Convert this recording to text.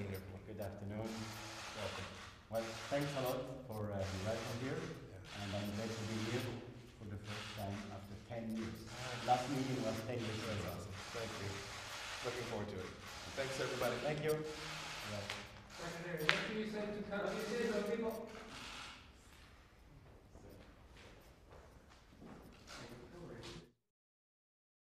Good afternoon. Welcome. Well, thanks a lot for uh, the welcome here, Yeah. and I'm glad to be here for the first time after 10 years. Ah. Last meeting was 10 years ago. awesome. Thank you. Looking forward to it. Thanks, everybody. Thank you. Yeah. Secretary, what do you say to